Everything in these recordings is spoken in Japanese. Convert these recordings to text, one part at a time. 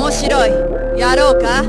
面白い。やろうか？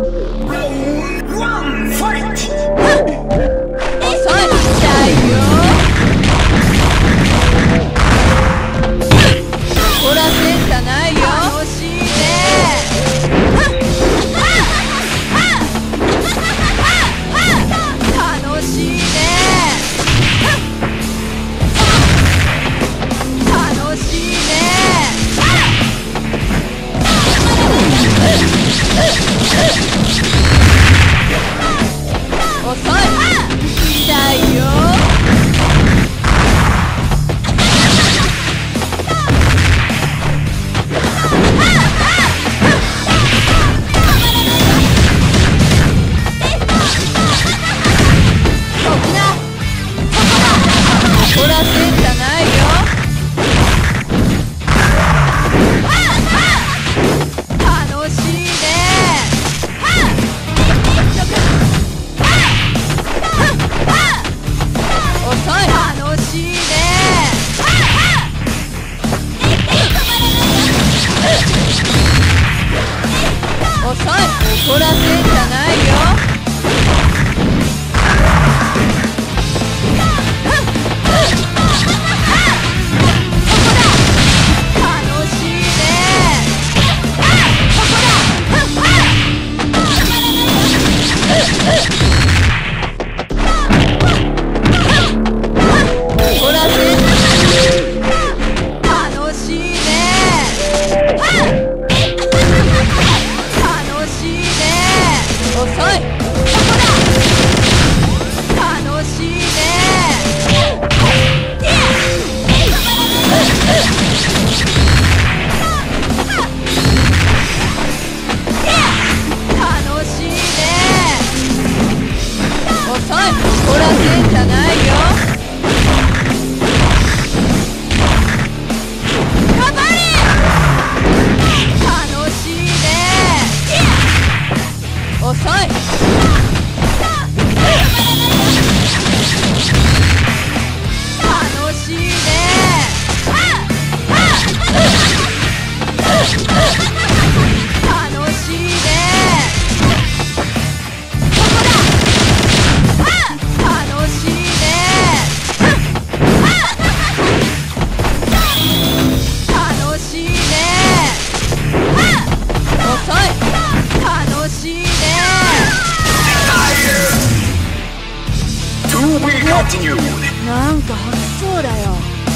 なんか吐しそうだよ。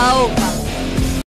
out